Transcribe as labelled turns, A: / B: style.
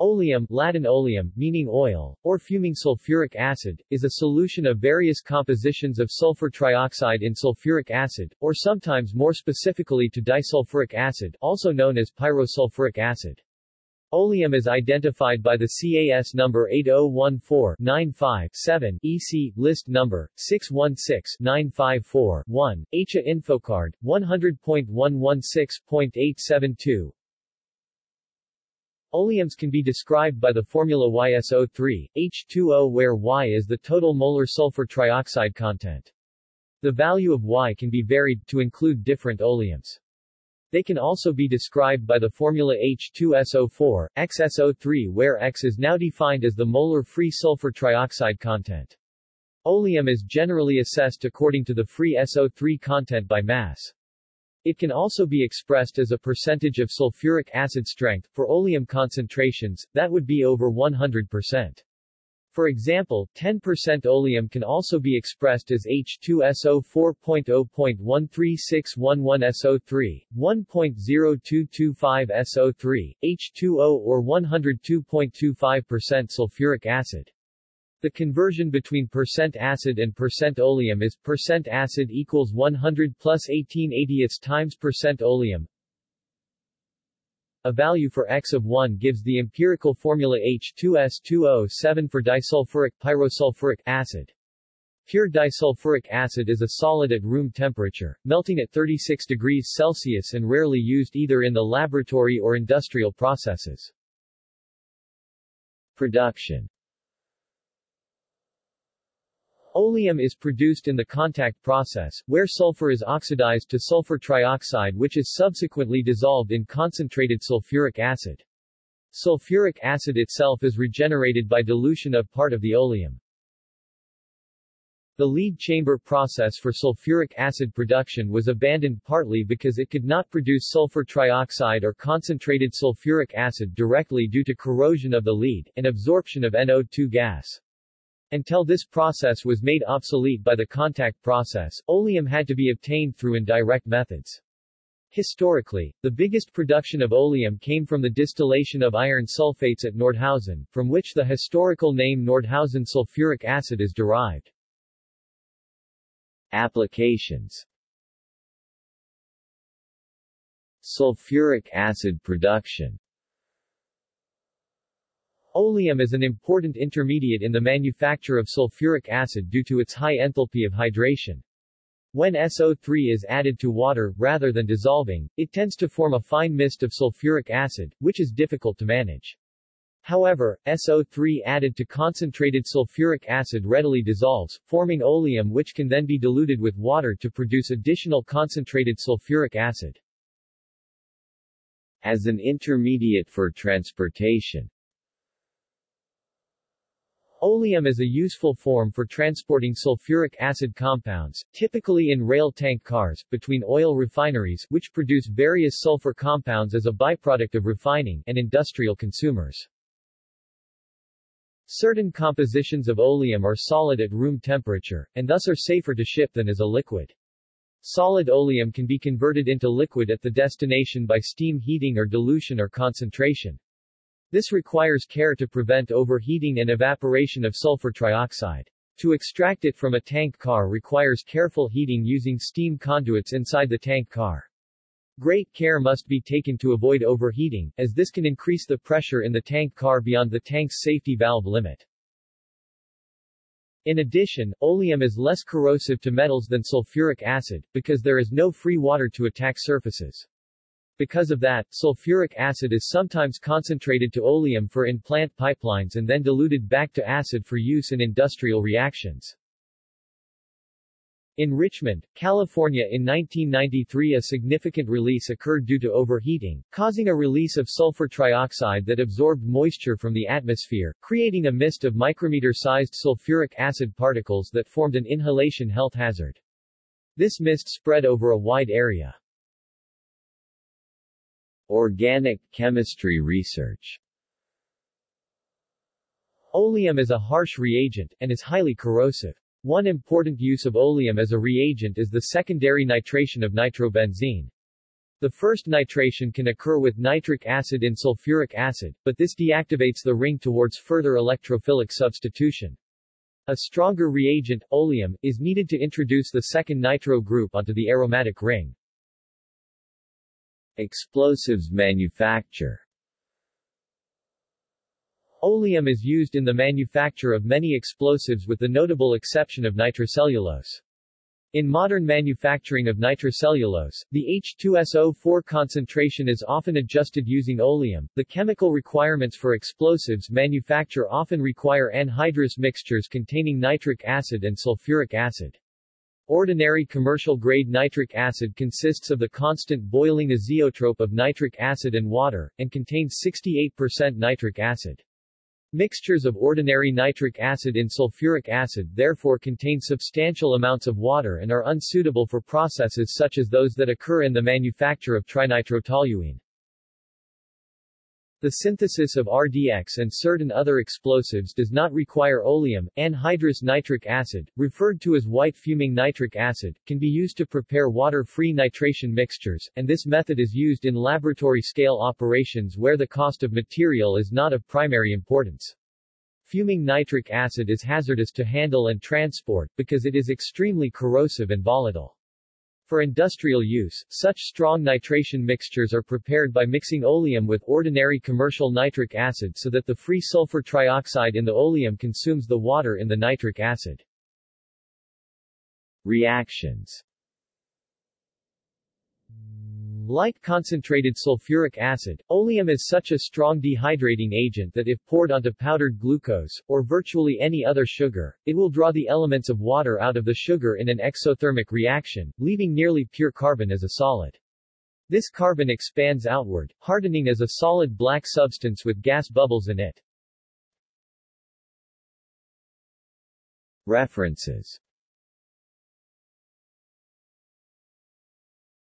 A: Oleum, Latin oleum, meaning oil, or fuming sulfuric acid, is a solution of various compositions of sulfur trioxide in sulfuric acid, or sometimes more specifically to disulfuric acid, also known as pyrosulfuric acid. Oleum is identified by the CAS number 8014-95-7 EC, list number, 616-954-1, ECHA Infocard, 100.116.872, Oleums can be described by the formula YSO3, H2O where Y is the total molar sulfur trioxide content. The value of Y can be varied, to include different oleums. They can also be described by the formula H2SO4, XSO3 where X is now defined as the molar free sulfur trioxide content. Oleum is generally assessed according to the free SO3 content by mass. It can also be expressed as a percentage of sulfuric acid strength. For oleum concentrations, that would be over 100%. For example, 10% oleum can also be expressed as H2SO4.0.13611SO3, 1.0225SO3, H2O or 102.25% sulfuric acid. The conversion between percent acid and percent oleum is percent acid equals 100 plus 1880 times percent oleum. A value for x of 1 gives the empirical formula H2S2O7 for disulfuric pyrosulfuric acid. Pure disulfuric acid is a solid at room temperature, melting at 36 degrees Celsius and rarely used either in the laboratory or industrial processes. Production Oleum is produced in the contact process, where sulfur is oxidized to sulfur trioxide which is subsequently dissolved in concentrated sulfuric acid. Sulfuric acid itself is regenerated by dilution of part of the oleum. The lead chamber process for sulfuric acid production was abandoned partly because it could not produce sulfur trioxide or concentrated sulfuric acid directly due to corrosion of the lead, and absorption of NO2 gas. Until this process was made obsolete by the contact process, oleum had to be obtained through indirect methods. Historically, the biggest production of oleum came from the distillation of iron sulfates at Nordhausen, from which the historical name Nordhausen sulfuric acid is derived. Applications Sulfuric acid production Oleum is an important intermediate in the manufacture of sulfuric acid due to its high enthalpy of hydration. When SO3 is added to water, rather than dissolving, it tends to form a fine mist of sulfuric acid, which is difficult to manage. However, SO3 added to concentrated sulfuric acid readily dissolves, forming oleum which can then be diluted with water to produce additional concentrated sulfuric acid. As an intermediate for transportation Oleum is a useful form for transporting sulfuric acid compounds, typically in rail tank cars, between oil refineries which produce various sulfur compounds as a byproduct of refining and industrial consumers. Certain compositions of oleum are solid at room temperature, and thus are safer to ship than as a liquid. Solid oleum can be converted into liquid at the destination by steam heating or dilution or concentration. This requires care to prevent overheating and evaporation of sulfur trioxide. To extract it from a tank car requires careful heating using steam conduits inside the tank car. Great care must be taken to avoid overheating, as this can increase the pressure in the tank car beyond the tank's safety valve limit. In addition, oleum is less corrosive to metals than sulfuric acid, because there is no free water to attack surfaces. Because of that, sulfuric acid is sometimes concentrated to oleum for in-plant pipelines and then diluted back to acid for use in industrial reactions. In Richmond, California in 1993 a significant release occurred due to overheating, causing a release of sulfur trioxide that absorbed moisture from the atmosphere, creating a mist of micrometer-sized sulfuric acid particles that formed an inhalation health hazard. This mist spread over a wide area. Organic chemistry research Oleum is a harsh reagent, and is highly corrosive. One important use of oleum as a reagent is the secondary nitration of nitrobenzene. The first nitration can occur with nitric acid in sulfuric acid, but this deactivates the ring towards further electrophilic substitution. A stronger reagent, oleum, is needed to introduce the second nitro group onto the aromatic ring. Explosives manufacture Oleum is used in the manufacture of many explosives with the notable exception of nitrocellulose. In modern manufacturing of nitrocellulose, the H2SO4 concentration is often adjusted using oleum. The chemical requirements for explosives manufacture often require anhydrous mixtures containing nitric acid and sulfuric acid. Ordinary commercial-grade nitric acid consists of the constant boiling azeotrope of nitric acid and water, and contains 68% nitric acid. Mixtures of ordinary nitric acid and sulfuric acid therefore contain substantial amounts of water and are unsuitable for processes such as those that occur in the manufacture of trinitrotoluene. The synthesis of RDX and certain other explosives does not require oleum. Anhydrous nitric acid, referred to as white fuming nitric acid, can be used to prepare water-free nitration mixtures, and this method is used in laboratory-scale operations where the cost of material is not of primary importance. Fuming nitric acid is hazardous to handle and transport, because it is extremely corrosive and volatile. For industrial use, such strong nitration mixtures are prepared by mixing oleum with ordinary commercial nitric acid so that the free sulfur trioxide in the oleum consumes the water in the nitric acid. Reactions like concentrated sulfuric acid, oleum is such a strong dehydrating agent that if poured onto powdered glucose, or virtually any other sugar, it will draw the elements of water out of the sugar in an exothermic reaction, leaving nearly pure carbon as a solid. This carbon expands outward, hardening as a solid black substance with gas bubbles in it. References